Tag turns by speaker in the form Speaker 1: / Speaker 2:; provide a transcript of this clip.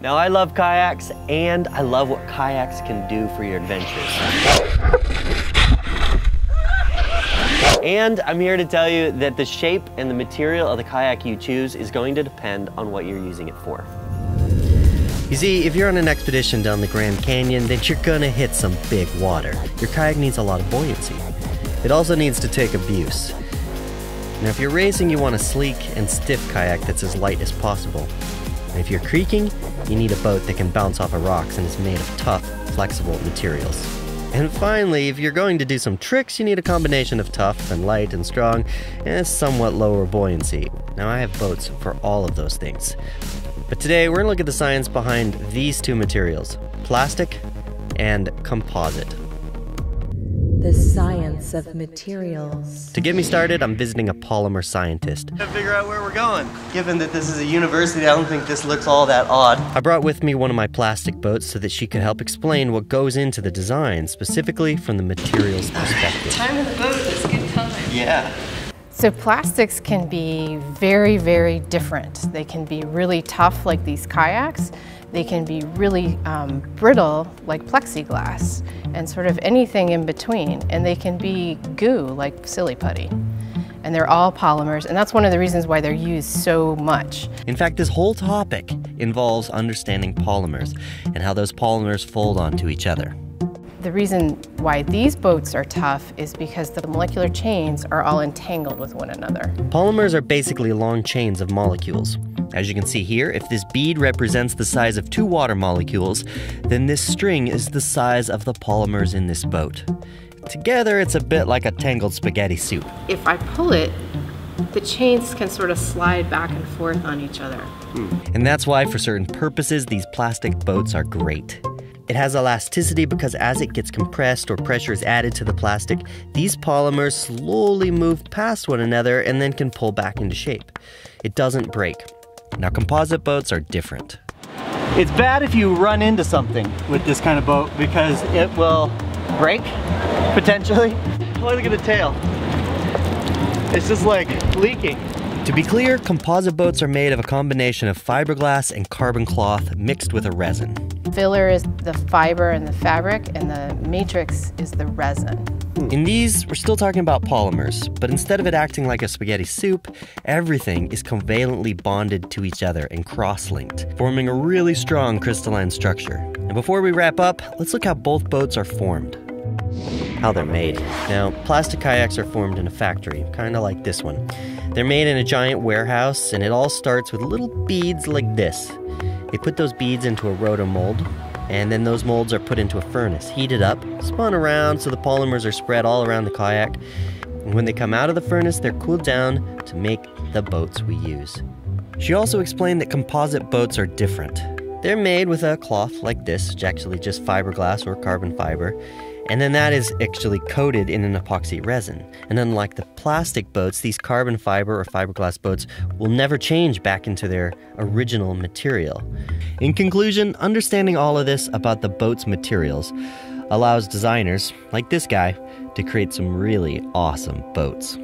Speaker 1: Now, I love kayaks and I love what kayaks can do for your adventures. And I'm here to tell you that the shape and the material of the kayak you choose is going to depend on what you're using it for. You see, if you're on an expedition down the Grand Canyon, then you're gonna hit some big water. Your kayak needs a lot of buoyancy. It also needs to take abuse. Now, if you're racing, you want a sleek and stiff kayak that's as light as possible. And if you're creeking, you need a boat that can bounce off of rocks and is made of tough, flexible materials. And finally, if you're going to do some tricks, you need a combination of tough and light and strong and somewhat lower buoyancy. Now, I have boats for all of those things. But today, we're going to look at the science behind these two materials plastic and composite.
Speaker 2: The science of materials.
Speaker 1: To get me started, I'm visiting a polymer scientist.
Speaker 3: To figure out where we're going. Given that this is a university, I don't think this looks all that odd.
Speaker 1: I brought with me one of my plastic boats so that she could help explain what goes into the design, specifically from the materials perspective.
Speaker 4: Time of the boat is good time.
Speaker 3: Yeah.
Speaker 4: So plastics can be very, very different. They can be really tough like these kayaks. They can be really um, brittle like plexiglass and sort of anything in between. And they can be goo like silly putty. And they're all polymers, and that's one of the reasons why they're used so much.
Speaker 1: In fact, this whole topic involves understanding polymers and how those polymers fold onto each other.
Speaker 4: The reason why these boats are tough is because the molecular chains are all entangled with one another.
Speaker 1: Polymers are basically long chains of molecules. As you can see here, if this bead represents the size of two water molecules, then this string is the size of the polymers in this boat. Together, it's a bit like a tangled spaghetti soup.
Speaker 4: If I pull it, the chains can sort of slide back and forth on each other. Hmm.
Speaker 1: And that's why, for certain purposes, these plastic boats are great. It has elasticity because as it gets compressed or pressure is added to the plastic, these polymers slowly move past one another and then can pull back into shape. It doesn't break. Now, composite boats are different.
Speaker 3: It's bad if you run into something with this kind of boat because it will break, potentially. Oh, look at the tail. It's just like leaking.
Speaker 1: To be clear, composite boats are made of a combination of fiberglass and carbon cloth mixed with a resin.
Speaker 4: Filler is the fiber and the fabric, and the matrix is the resin. Hmm.
Speaker 1: In these, we're still talking about polymers, but instead of it acting like a spaghetti soup, everything is covalently bonded to each other and cross linked, forming a really strong crystalline structure. And before we wrap up, let's look how both boats are formed. How they're made. Now, plastic kayaks are formed in a factory, kind of like this one. They're made in a giant warehouse, and it all starts with little beads like this. They put those beads into a rotomold, and then those molds are put into a furnace, heated up, spun around so the polymers are spread all around the kayak. And when they come out of the furnace, they're cooled down to make the boats we use. She also explained that composite boats are different. They're made with a cloth like this, which actually just fiberglass or carbon fiber, and then that is actually coated in an epoxy resin. And unlike the plastic boats, these carbon fiber or fiberglass boats will never change back into their original material. In conclusion, understanding all of this about the boat's materials allows designers, like this guy, to create some really awesome boats.